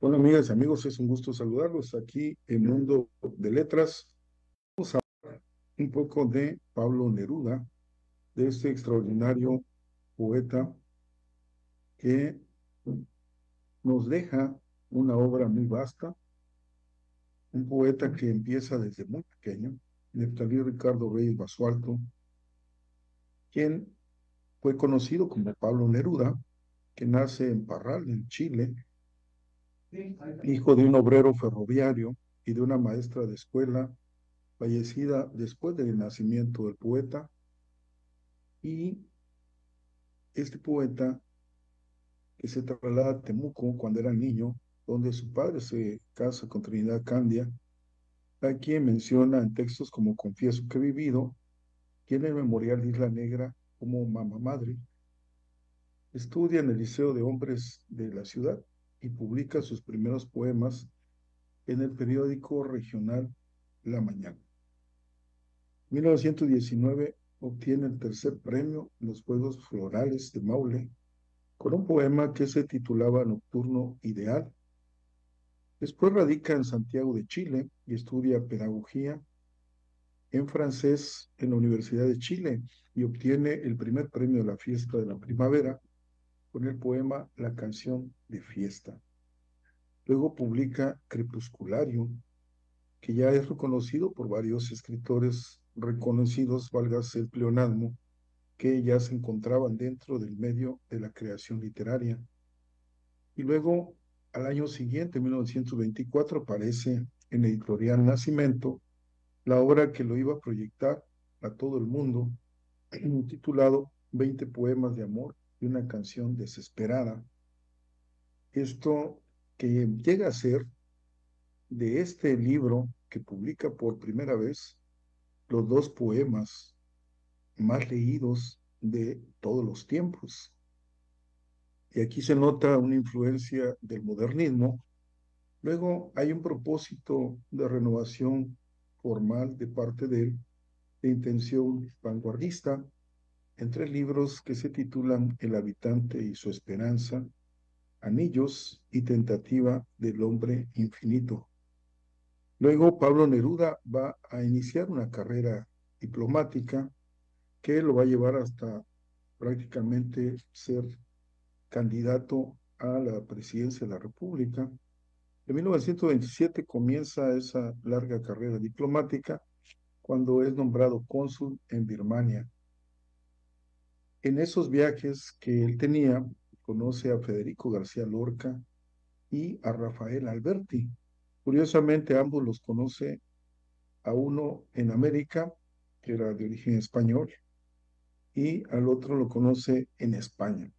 Bueno, amigas y amigos, es un gusto saludarlos aquí en Mundo de Letras. Vamos a hablar un poco de Pablo Neruda, de este extraordinario poeta que nos deja una obra muy vasta, un poeta que empieza desde muy pequeño, Neftalí Ricardo Reyes Basualto, quien fue conocido como Pablo Neruda, que nace en Parral, en Chile, hijo de un obrero ferroviario y de una maestra de escuela, fallecida después del nacimiento del poeta. Y este poeta, que se traslada a Temuco cuando era niño, donde su padre se casa con Trinidad Candia, a quien menciona en textos como Confieso que he vivido, tiene el memorial de Isla Negra como mamá madre. Estudia en el Liceo de Hombres de la ciudad y publica sus primeros poemas en el periódico regional La Mañana. En 1919 obtiene el tercer premio en los Juegos Florales de Maule con un poema que se titulaba Nocturno Ideal. Después radica en Santiago de Chile y estudia pedagogía en francés en la Universidad de Chile y obtiene el primer premio de la fiesta de la primavera con el poema La canción de fiesta. Luego publica Crepusculario, que ya es reconocido por varios escritores reconocidos, valgas el pleonasmo, que ya se encontraban dentro del medio de la creación literaria. Y luego, al año siguiente, 1924, aparece en Editorial Nacimiento la obra que lo iba a proyectar a todo el mundo, titulado Veinte poemas de amor y una canción desesperada. Esto que llega a ser de este libro que publica por primera vez los dos poemas más leídos de todos los tiempos. Y aquí se nota una influencia del modernismo. Luego hay un propósito de renovación formal de parte de él, de intención vanguardista, entre libros que se titulan El habitante y su esperanza, Anillos y Tentativa del hombre infinito. Luego Pablo Neruda va a iniciar una carrera diplomática que lo va a llevar hasta prácticamente ser candidato a la presidencia de la República. En 1927 comienza esa larga carrera diplomática cuando es nombrado cónsul en Birmania en esos viajes que él tenía, conoce a Federico García Lorca y a Rafael Alberti. Curiosamente, ambos los conoce a uno en América, que era de origen español, y al otro lo conoce en España.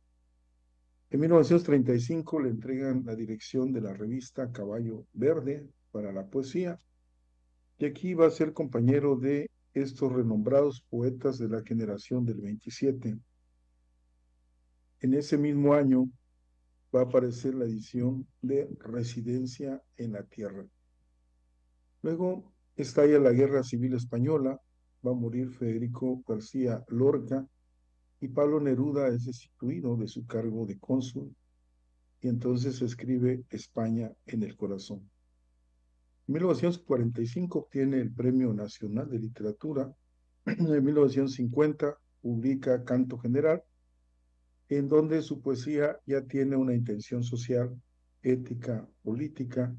En 1935 le entregan la dirección de la revista Caballo Verde para la poesía, y aquí va a ser compañero de estos renombrados poetas de la generación del 27. En ese mismo año va a aparecer la edición de Residencia en la Tierra. Luego estalla la Guerra Civil Española, va a morir Federico García Lorca y Pablo Neruda es destituido de su cargo de cónsul y entonces escribe España en el corazón. En 1945 obtiene el Premio Nacional de Literatura. En 1950 publica Canto General en donde su poesía ya tiene una intención social, ética, política.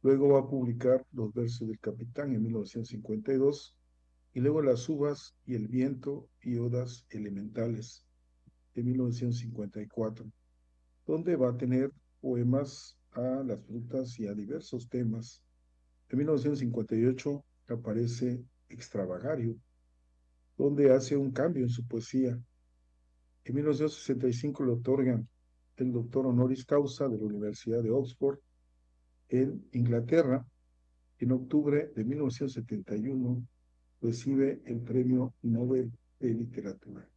Luego va a publicar Los versos del capitán en 1952 y luego Las uvas y el viento y odas elementales de 1954, donde va a tener poemas a las frutas y a diversos temas. En 1958 aparece Extravagario, donde hace un cambio en su poesía en 1965 le otorgan el doctor honoris causa de la Universidad de Oxford en Inglaterra. En octubre de 1971 recibe el Premio Nobel de Literatura.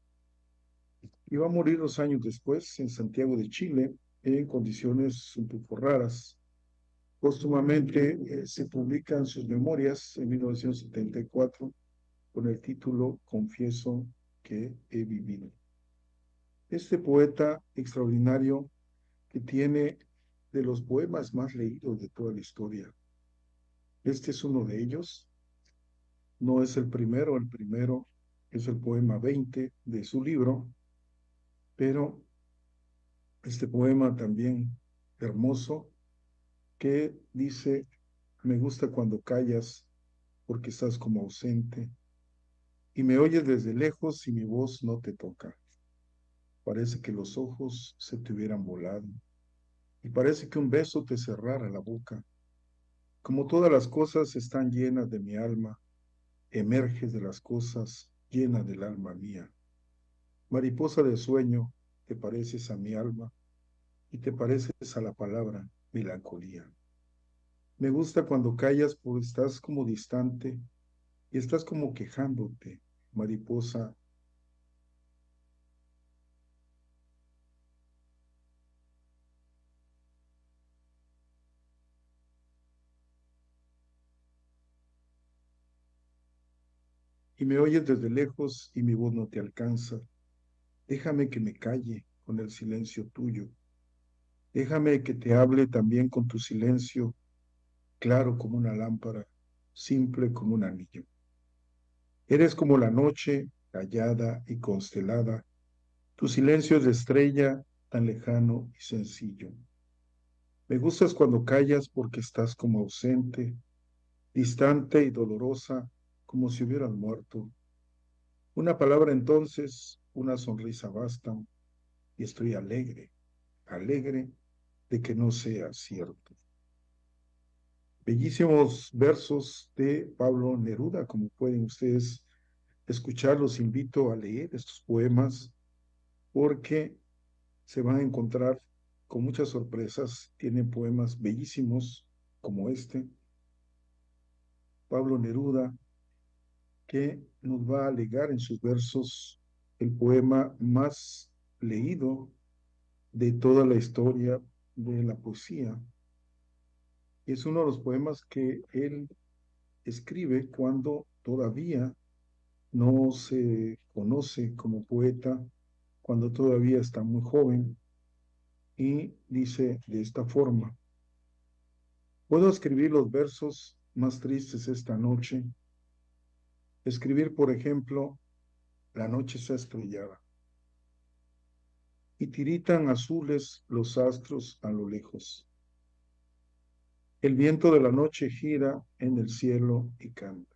Y va a morir dos años después en Santiago de Chile en condiciones un poco raras. Póstumamente eh, se publican sus memorias en 1974 con el título Confieso que he vivido este poeta extraordinario que tiene de los poemas más leídos de toda la historia. Este es uno de ellos. No es el primero, el primero es el poema 20 de su libro, pero este poema también hermoso que dice, me gusta cuando callas porque estás como ausente y me oyes desde lejos y mi voz no te toca. Parece que los ojos se te hubieran volado y parece que un beso te cerrara la boca. Como todas las cosas están llenas de mi alma, emerges de las cosas llena del alma mía. Mariposa de sueño, te pareces a mi alma y te pareces a la palabra melancolía. Me gusta cuando callas porque estás como distante y estás como quejándote, mariposa me oyes desde lejos y mi voz no te alcanza. Déjame que me calle con el silencio tuyo. Déjame que te hable también con tu silencio, claro como una lámpara, simple como un anillo. Eres como la noche, callada y constelada. Tu silencio es de estrella, tan lejano y sencillo. Me gustas cuando callas porque estás como ausente, distante y dolorosa como si hubieran muerto. Una palabra entonces, una sonrisa bastan, y estoy alegre, alegre de que no sea cierto. Bellísimos versos de Pablo Neruda, como pueden ustedes escuchar, los invito a leer estos poemas porque se van a encontrar con muchas sorpresas. Tienen poemas bellísimos como este. Pablo Neruda que nos va a legar en sus versos el poema más leído de toda la historia de la poesía. Es uno de los poemas que él escribe cuando todavía no se conoce como poeta, cuando todavía está muy joven, y dice de esta forma, puedo escribir los versos más tristes esta noche Escribir, por ejemplo, la noche se estrellada y tiritan azules los astros a lo lejos. El viento de la noche gira en el cielo y canta.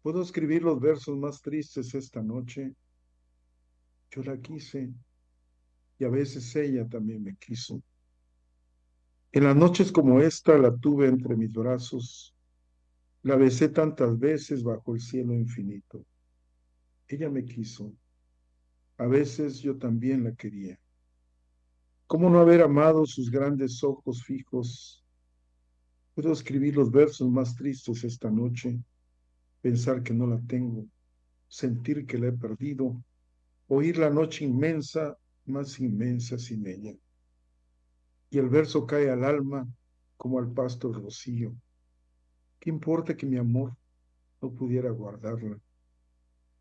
Puedo escribir los versos más tristes esta noche. Yo la quise y a veces ella también me quiso. En las noches como esta la tuve entre mis brazos la besé tantas veces bajo el cielo infinito. Ella me quiso. A veces yo también la quería. ¿Cómo no haber amado sus grandes ojos fijos? Puedo escribir los versos más tristes esta noche, pensar que no la tengo, sentir que la he perdido, oír la noche inmensa, más inmensa sin ella. Y el verso cae al alma como al pasto rocío ¿Qué importa que mi amor no pudiera guardarla?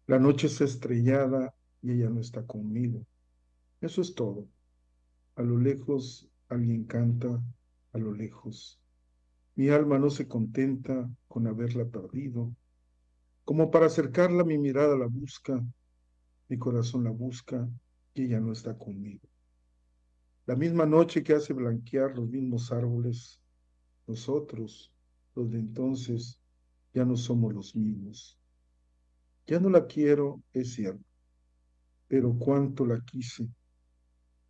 La noche está estrellada y ella no está conmigo. Eso es todo. A lo lejos alguien canta, a lo lejos. Mi alma no se contenta con haberla perdido. Como para acercarla mi mirada la busca, mi corazón la busca y ella no está conmigo. La misma noche que hace blanquear los mismos árboles, nosotros, los de entonces ya no somos los mismos. Ya no la quiero, es cierto, pero cuánto la quise.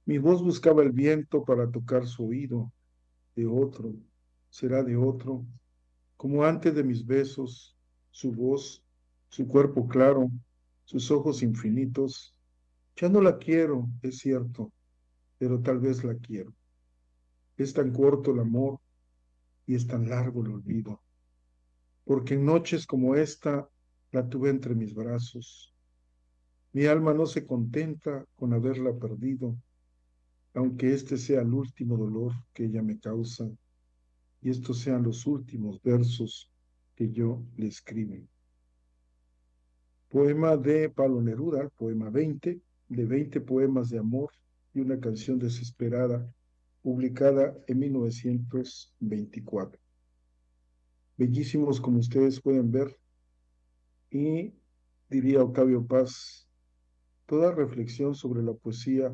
Mi voz buscaba el viento para tocar su oído, de otro, será de otro, como antes de mis besos, su voz, su cuerpo claro, sus ojos infinitos. Ya no la quiero, es cierto, pero tal vez la quiero. Es tan corto el amor y es tan largo el olvido, porque en noches como esta la tuve entre mis brazos. Mi alma no se contenta con haberla perdido, aunque este sea el último dolor que ella me causa y estos sean los últimos versos que yo le escribo. Poema de Pablo Neruda, poema 20, de 20 poemas de amor y una canción desesperada publicada en 1924. Bellísimos como ustedes pueden ver y diría Octavio Paz, toda reflexión sobre la poesía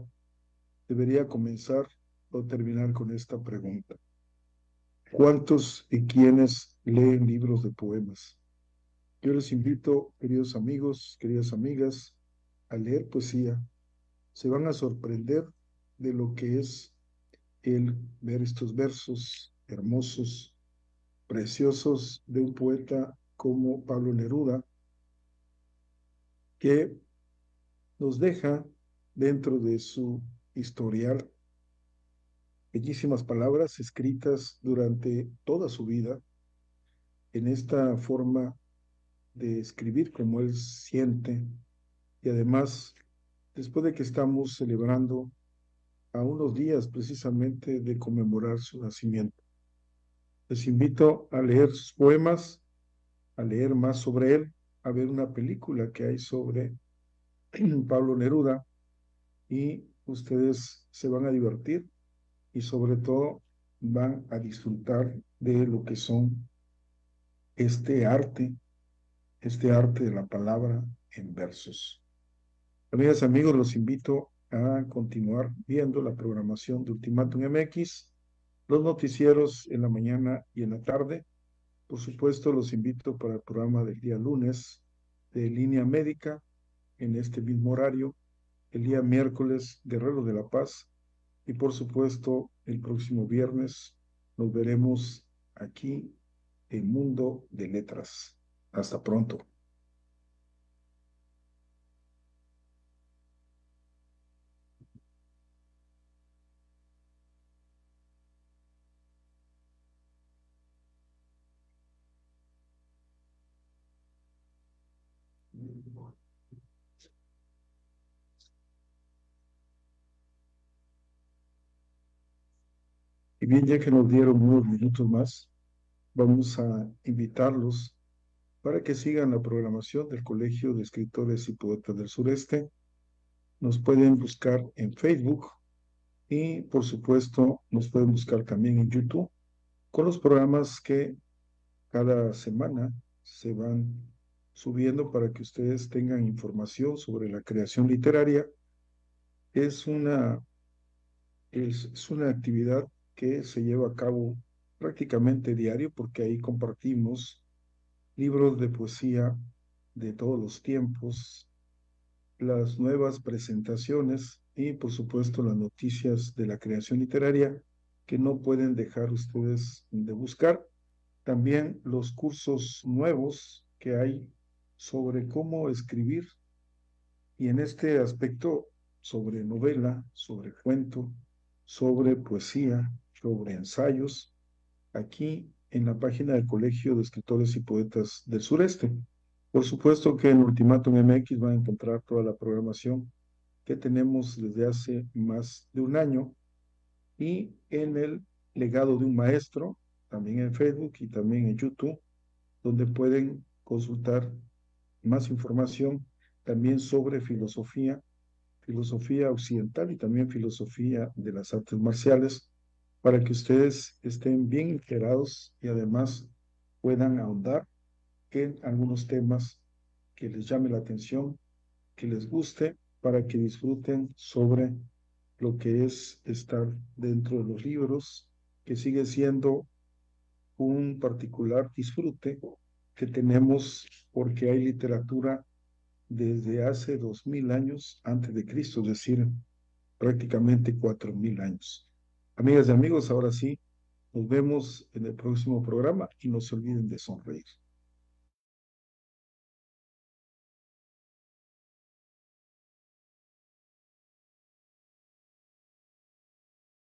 debería comenzar o terminar con esta pregunta. ¿Cuántos y quiénes leen libros de poemas? Yo les invito, queridos amigos, queridas amigas, a leer poesía. Se van a sorprender de lo que es el ver estos versos hermosos, preciosos de un poeta como Pablo Neruda, que nos deja dentro de su historial bellísimas palabras escritas durante toda su vida en esta forma de escribir como él siente y además después de que estamos celebrando a unos días precisamente de conmemorar su nacimiento. Les invito a leer sus poemas, a leer más sobre él, a ver una película que hay sobre Pablo Neruda y ustedes se van a divertir y sobre todo van a disfrutar de lo que son este arte este arte de la palabra en versos. Amigas amigos, los invito a continuar viendo la programación de Ultimatum MX, los noticieros en la mañana y en la tarde. Por supuesto, los invito para el programa del día lunes de línea médica en este mismo horario, el día miércoles Guerrero de la Paz y por supuesto el próximo viernes nos veremos aquí en Mundo de Letras. Hasta pronto. Y bien, ya que nos dieron unos minutos más, vamos a invitarlos para que sigan la programación del Colegio de Escritores y Poetas del Sureste. Nos pueden buscar en Facebook y, por supuesto, nos pueden buscar también en YouTube con los programas que cada semana se van subiendo para que ustedes tengan información sobre la creación literaria. Es una, es, es una actividad que se lleva a cabo prácticamente diario porque ahí compartimos libros de poesía de todos los tiempos, las nuevas presentaciones y por supuesto las noticias de la creación literaria que no pueden dejar ustedes de buscar. También los cursos nuevos que hay sobre cómo escribir y en este aspecto sobre novela, sobre cuento, sobre poesía, sobre ensayos. Aquí en la página del Colegio de Escritores y Poetas del Sureste. Por supuesto que en Ultimatum MX van a encontrar toda la programación que tenemos desde hace más de un año y en el legado de un maestro, también en Facebook y también en YouTube, donde pueden consultar más información también sobre filosofía, filosofía occidental y también filosofía de las artes marciales para que ustedes estén bien enterados y además puedan ahondar en algunos temas que les llame la atención, que les guste, para que disfruten sobre lo que es estar dentro de los libros, que sigue siendo un particular disfrute que tenemos porque hay literatura desde hace dos mil años antes de Cristo, es decir, prácticamente cuatro mil años. Amigas y amigos, ahora sí, nos vemos en el próximo programa y no se olviden de sonreír.